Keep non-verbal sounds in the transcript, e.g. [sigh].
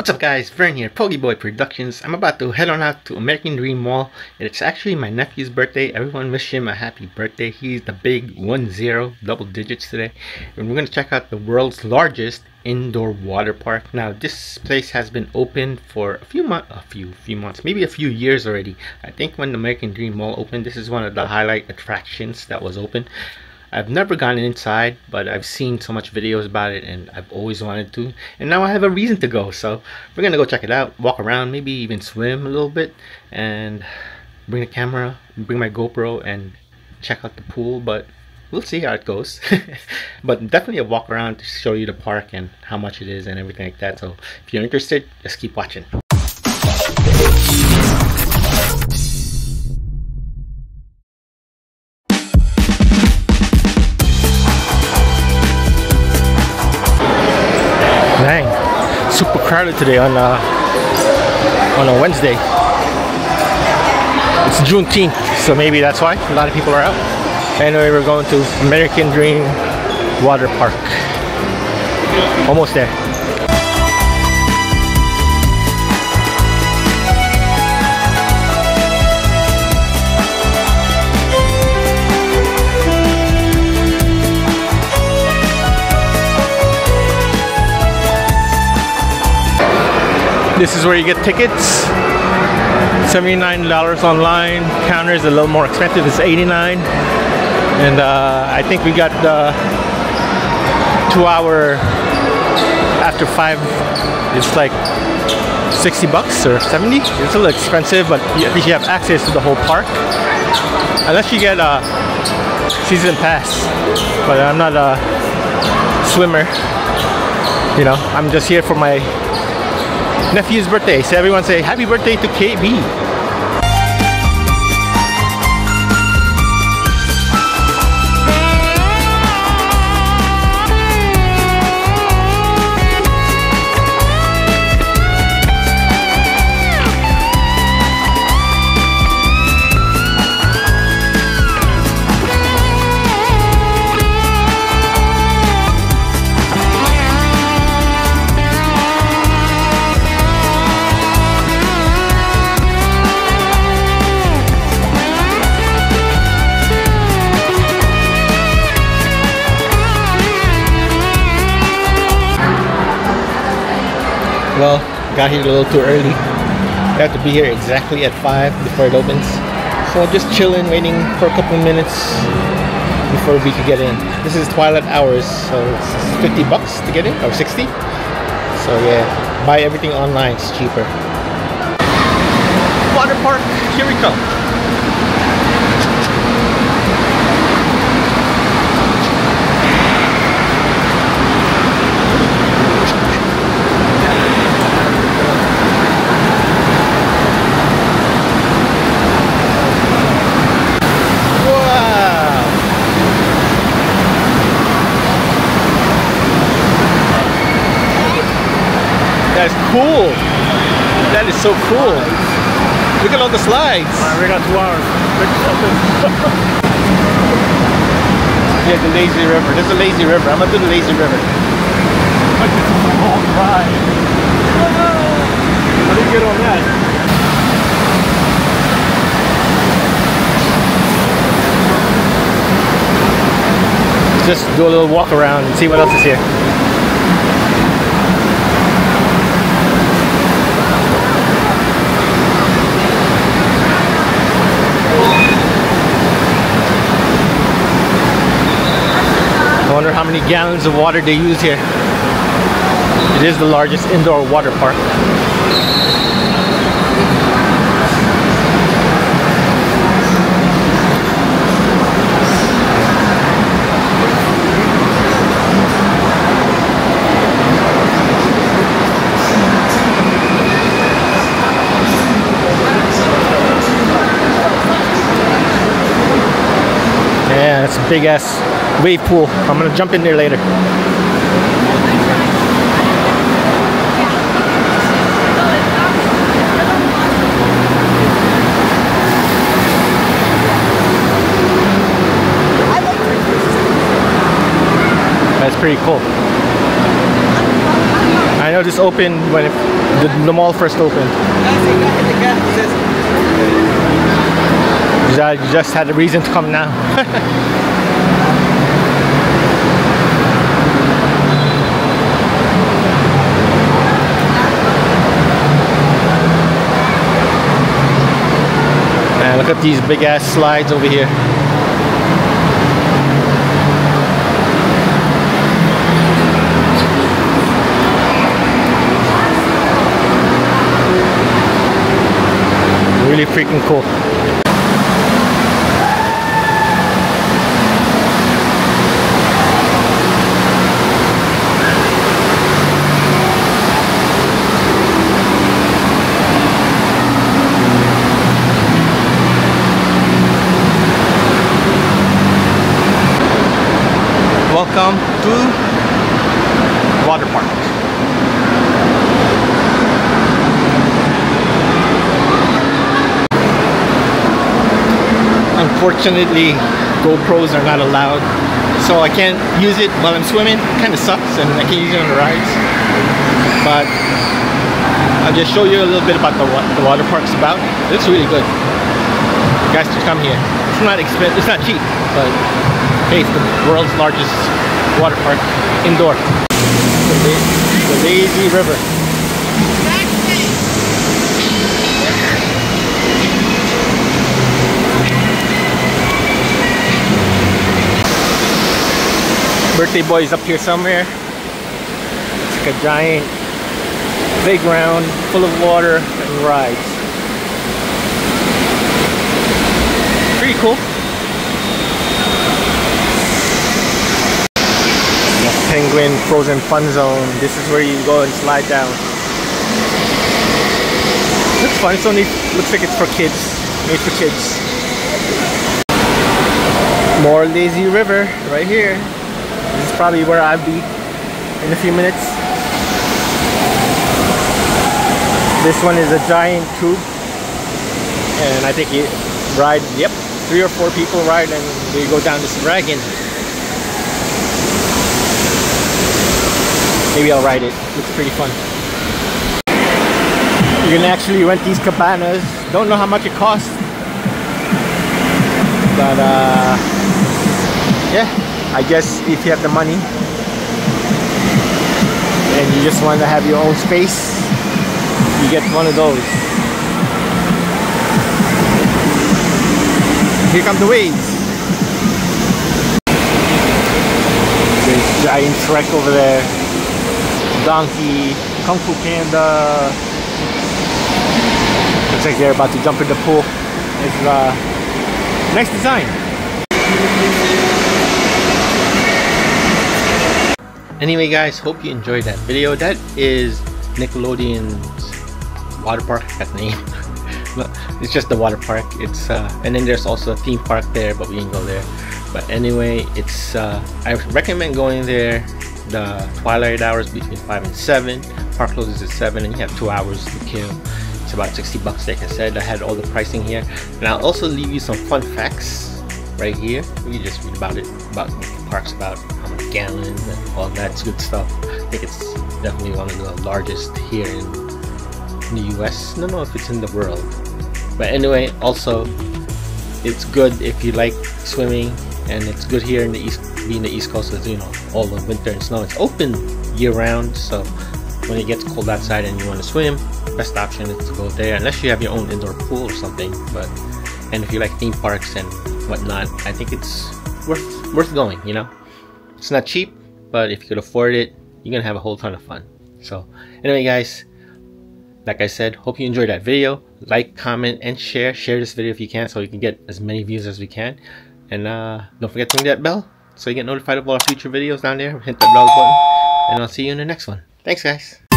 What's up guys, Vern here, Pogiboy Productions. I'm about to head on out to American Dream Mall. It's actually my nephew's birthday. Everyone wish him a happy birthday. He's the big 1-0, double digits today. And we're going to check out the world's largest indoor water park. Now this place has been open for a few months, a few, few months, maybe a few years already. I think when the American Dream Mall opened, this is one of the highlight attractions that was open. I've never gone inside, but I've seen so much videos about it and I've always wanted to. And now I have a reason to go. So we're gonna go check it out, walk around, maybe even swim a little bit and bring the camera, bring my GoPro and check out the pool. But we'll see how it goes. [laughs] but definitely a walk around to show you the park and how much it is and everything like that. So if you're interested, just keep watching. Super crowded today on uh, on a Wednesday. It's Juneteenth, so maybe that's why a lot of people are out. Anyway, we're going to American Dream Water Park. Almost there. This is where you get tickets. $79 online. Counter is a little more expensive. It's 89 And uh, I think we got the two hour after five. It's like 60 bucks or 70. It's a little expensive, but at least you have access to the whole park. Unless you get a season pass. But I'm not a swimmer. You know, I'm just here for my nephew's birthday. So everyone say happy birthday to KB. Well, got here a little too early. I have to be here exactly at 5 before it opens. So just chilling, waiting for a couple minutes before we could get in. This is twilight hours, so it's 50 bucks to get in, or 60. So yeah, buy everything online, it's cheaper. Water park, here we come. Wow! That's cool. That is so cool. Look at all the slides. we got two hours. [laughs] Yeah, the lazy river. There's a lazy river. I'm gonna do the lazy river. long ride. How do you get on that? Just do a little walk around and see what else is here. Wonder how many gallons of water they use here. It is the largest indoor water park. Yeah, that's a big ass wave pool. I'm gonna jump in there later. That's pretty cool. I know this opened when it, the, the mall first opened. [laughs] I just had a reason to come now. [laughs] look at these big ass slides over here. Really freaking cool. welcome to water park. Unfortunately, GoPros are not allowed, so I can't use it while I'm swimming. Kind of sucks, and I can't use it on the rides. But I'll just show you a little bit about the, the water park's about. It's really good. You guys should come here. It's not expensive. It's not cheap, but Hey, it's the world's largest water park indoor. The, the Lazy River. Birthday boy is up here somewhere. It's like a giant playground full of water and rides. Pretty cool. Penguin Frozen Fun Zone. This is where you go and slide down. Looks fun. It's only looks like it's for kids. Made for kids. More lazy river right here. This is probably where I'll be in a few minutes. This one is a giant tube. And I think you ride, yep, three or four people ride and they go down this dragon. Maybe I'll ride it. Looks pretty fun. You can actually rent these cabanas. Don't know how much it costs. But uh, yeah, I guess if you have the money and you just want to have your own space, you get one of those. Here come the waves. There's giant Shrek over there. Donkey, Kung Fu Panda. Looks like they're about to jump in the pool. It's uh, nice design. Anyway guys, hope you enjoyed that video. That is Nickelodeon's water park, that's the name. [laughs] it's just the water park. It's uh, and then there's also a theme park there, but we didn't go there. But anyway, it's uh, I recommend going there the twilight hours between 5 and 7 park closes at 7 and you have 2 hours to kill it's about 60 bucks like I said I had all the pricing here and I'll also leave you some fun facts right here you just read about it about parks about how many gallons and all that good stuff I think it's definitely one of the largest here in, the US I don't know if it's in the world but anyway also it's good if you like swimming and it's good here in the east being the East Coast is you know all the winter and snow. It's open year round, so when it gets cold outside and you want to swim, best option is to go there unless you have your own indoor pool or something. But and if you like theme parks and whatnot, I think it's worth worth going. You know, it's not cheap, but if you could afford it, you're gonna have a whole ton of fun. So anyway, guys. Like I said, hope you enjoyed that video. Like, comment, and share. Share this video if you can so we can get as many views as we can. And uh, don't forget to ring that bell so you get notified of all our future videos down there. Hit the bell button, and I'll see you in the next one. Thanks, guys.